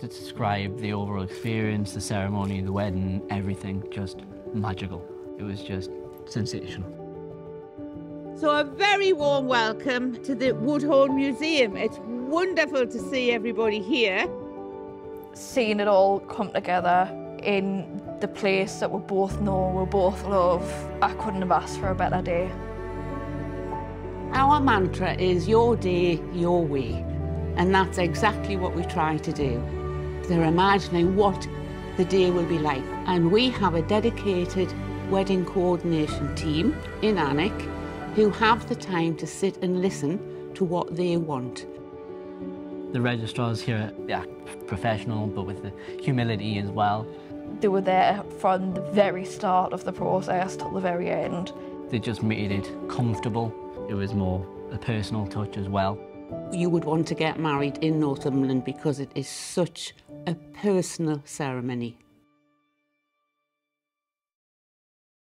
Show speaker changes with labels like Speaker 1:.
Speaker 1: to describe the overall experience, the ceremony, the wedding, everything, just magical. It was just sensational.
Speaker 2: So a very warm welcome to the Woodhorn Museum. It's wonderful to see everybody here.
Speaker 3: Seeing it all come together in the place that we both know, we both love, I couldn't have asked for a better day.
Speaker 2: Our mantra is your day, your way. And that's exactly what we try to do. They're imagining what the day will be like. And we have a dedicated wedding coordination team in Alnwick who have the time to sit and listen to what they want.
Speaker 1: The registrars here are professional, but with the humility as well.
Speaker 3: They were there from the very start of the process till the very end.
Speaker 1: They just made it comfortable. It was more a personal touch as well.
Speaker 2: You would want to get married in Northumberland because it is such a personal ceremony.